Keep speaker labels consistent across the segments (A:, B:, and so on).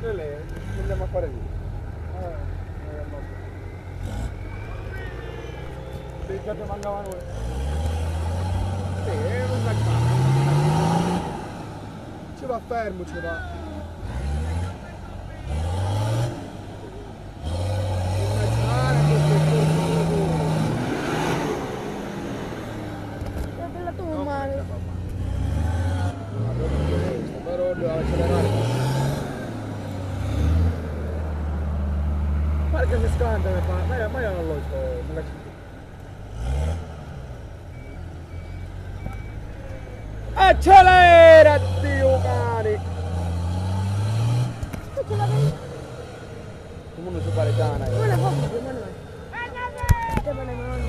A: Quelle andiamo a fare lì. Eh, eh. Sì, già ti mancava noi. Sì, ragazzo. Ci va fermo, ci va. Innalzare questo è tutto.
B: È della tua mano.
A: Però devo accelerare. Guarda che si scanta, mi fa. Ma io, ma io non lo so, me la ci- Accelera, Dio cari!
B: Aspetta, la vedi?
A: Come non si pare tana, io.
B: Buona foto, buona mano. Che buona mano.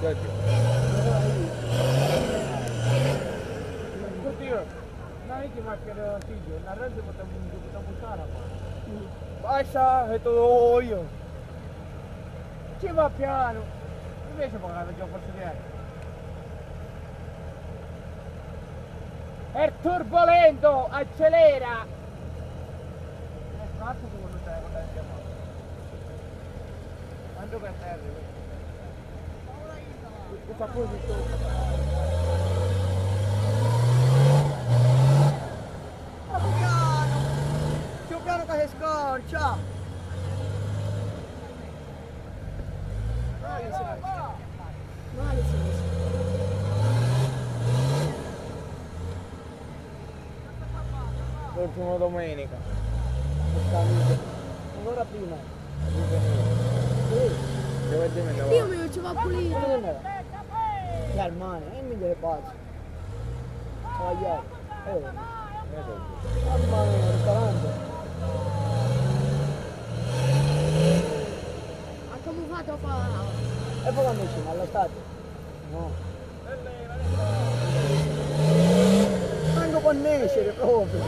A: Senti. Oddio, che figlio, la rete potremmo potremmo usare qua. Basta, è tutto io. Ci va piano. Invece magari già forse dietro. È turbolento, accelera! È fatto quando è chiamato? Quando per terra? Questa cosa è
C: Ma più piano! Piano che si scorcia!
B: Male si vede.
A: L'ultima domenica.
C: Ancora prima.
A: Devo dire
B: Dio mio, ci va pulito.
C: Gli almani, e mi pace. Sbagliato. Eh, mamma mia, ristorante.
B: Fatto a fare?
C: E poi quando scende allo stadio? No. Manco può nascere proprio.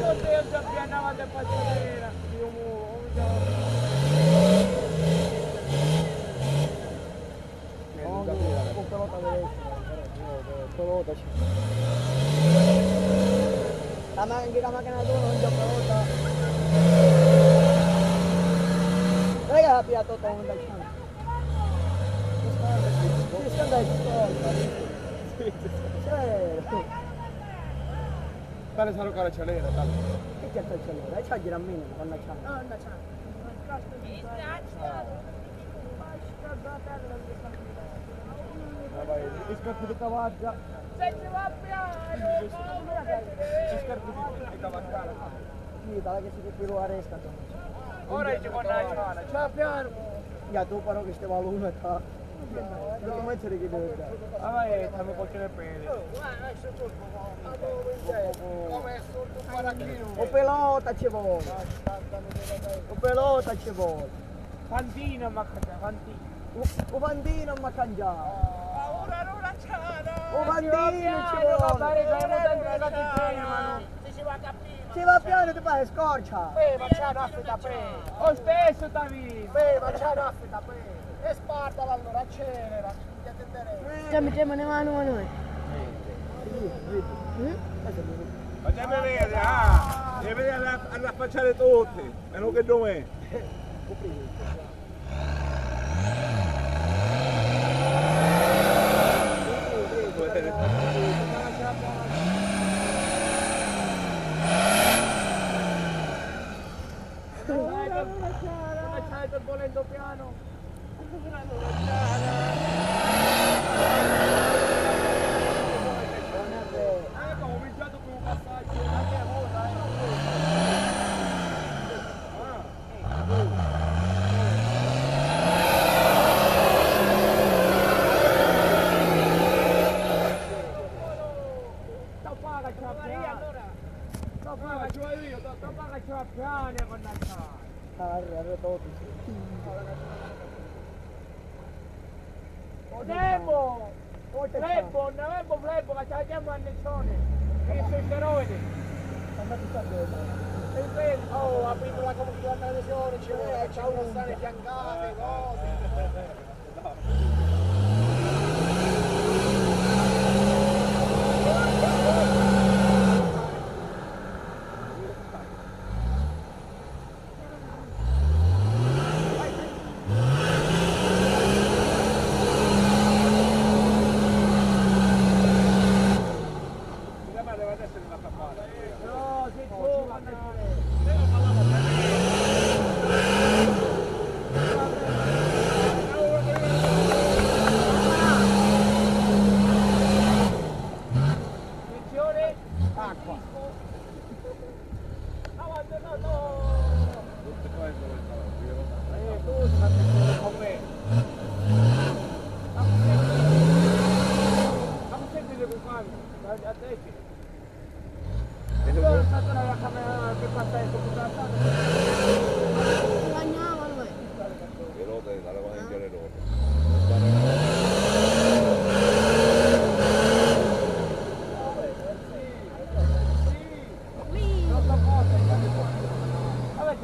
A: Oddio, già pianavate a passerera. Dio
C: No, con pelota de pelota c'è. La macchina, la macchina tua non c'è pelota. Dai che la piato tutto un dal ciano. Ci scanda il Certo.
A: Dale sarò cara celera, dale.
C: Che ti attaccia lì? Dai c'ha gira a me, con la ciano.
B: No, no, c'è.
A: Vai, i scarpe di cavaggia.
B: Se ci va piano,
A: I scarpe di cavaggiare.
C: Sì, dai che si può più a resca.
A: Ora ci vuole la ciana. Ciao piano.
C: Ya tu paro che stava l'una ta. Non come c'è che deve fare.
A: Ah, vai, fammi qualche nel pene.
C: O pelota ci vuole. O pelota ci vuole.
A: Fantina, ma cosa, fantina.
C: O bandino ma cangiare.
A: Ora non la ciana.
C: O bandino ci
A: Va bene,
C: vuole. Ci va piano ti fai scorcia.
A: Beh, ma c'è un'affida pe. Lo stesso, Davide. Beh, ma c'è un'affida pe. E spartala allora, accelera. Ti attenderei.
B: Cioè, mettiamo le mani a noi.
D: Facciamo vedere, ah! Devi vedere alla, alla facciare tutti, meno che dov'è.
A: prendo piano. Ecco, Abbiamo viaggiato con un passaggio, anche a ruota, eh. Ah, eh. Sto paga ciò io, sto paga ciò a piano,
C: mannaggia! AR12
A: Odemo! Flebon, avevo Flebon, ma ce la chiamo Annecione, che sono steroidi. Andate sta bene. Oh, aprimo la comunità tradizione, ci vuole, c'è uno strana fiancato, cose.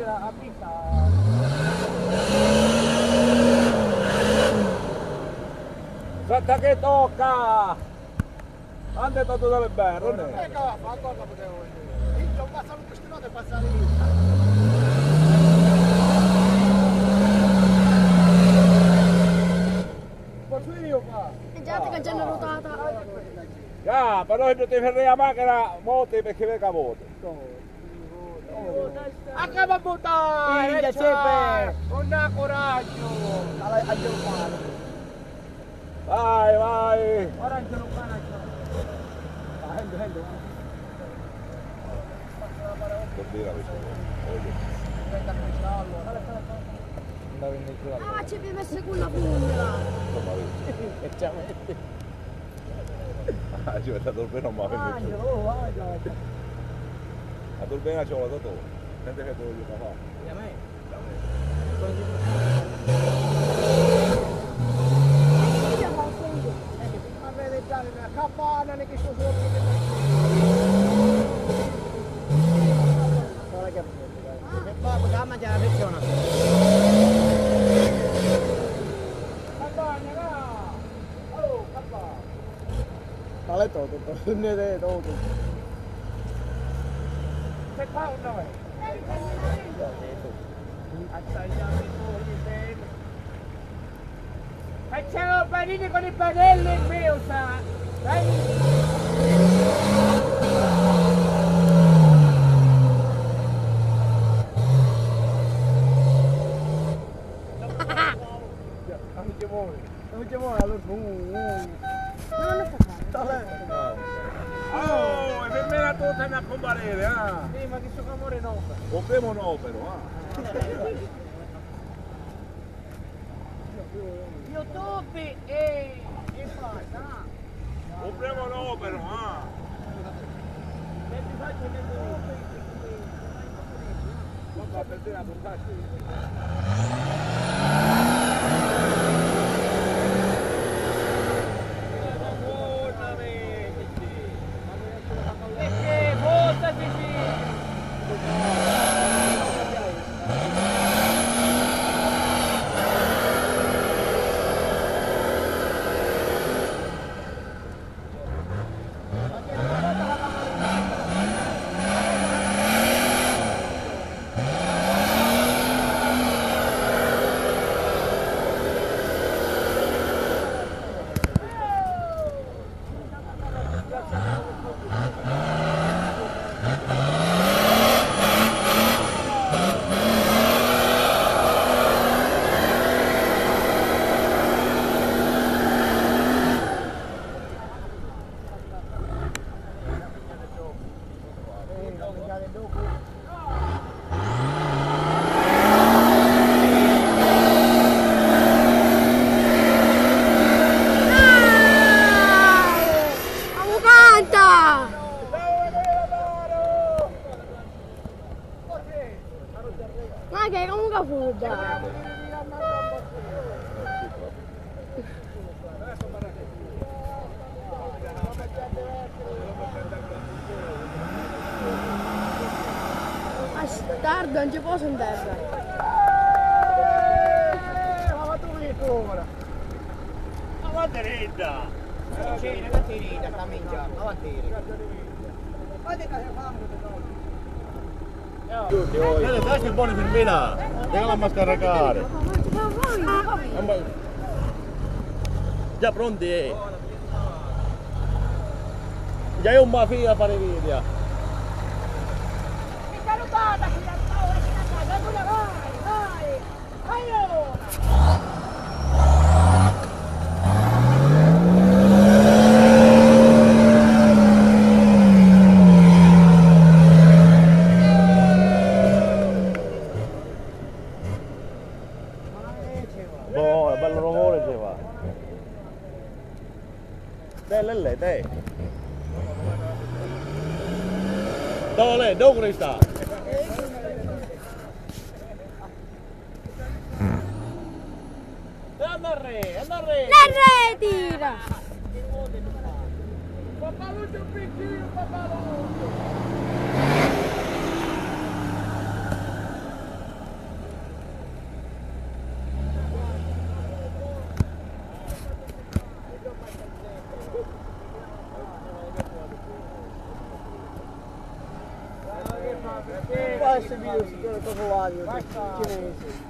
D: La
A: pista.
D: Aspetta che tocca! Ande tanto dove bene, non è?
A: ma cosa potevo dire? Io ho passato queste note e passare lì. Posso io qua?
B: E già che ci hanno ruotata.
D: Ah, però se non ti fermi la macchina, molte perché venga molte.
A: Anche ma buttare!
C: Cepe!
A: Non ha coraggio!
C: Allora, andiamo male.
D: Vai, vai!
A: Ora anche non coraggio!
C: Ah, hendo, hendo.
D: Combina questo.
C: Mezzo alla...
B: Ah, ci abbiamo messo con la punta.
C: E ci ha messo.
D: Ah, ci mette a Torbeno, ma
C: Vai,
D: vedi.
C: oh, vai, vai.
D: A Torbeno ci vuole tutto. Senti che te lo voglio fare.
C: E a me?
B: Io faccio io.
A: Ma vede già una campana che sto sopra!
C: Guarda che bello, dai. Che poi poteva mangiare la persona.
A: Campagna, va! Oh, campagna!
C: Tale tutto, tutto. Ne de tutto.
A: Se fa un nome! Assaggiamo i tuoi bene! Facciamo panini con i pannelli in mio, sa! Dai! Non ti muovi!
C: Non ci
D: Oh, e per me la torta è a comparire, ah!
A: Sì, ma di suo amore no!
D: Compriamo no però, ah!
A: YouTube e... e basta!
D: Compriamo no però, ah!
A: Metti faccio il YouTube
D: Vabbè, per te la portata.
B: Uh-huh. Tardo, non ci posso.
A: Eh, ma tu mi ora.
E: Avanti dritta!
A: Sì, non ti rida, sta minchiando, avanti.
C: Guarda che fame
E: Vedi, questi è buoni per me là! Andiamo a!
B: Ma ma vai.
E: Già pronti? eh? Già è un mafia a fare video!
B: Mi salutata,
E: Boh, è bello rumore ci va! Dai, lei, dai! Dove? Dove sta? Anna re, anna re!
B: La retira.
A: Papà Lucio piccino, papà Lucio.
C: Questo video si chiama proprio vario,
A: Basta.
C: cinese.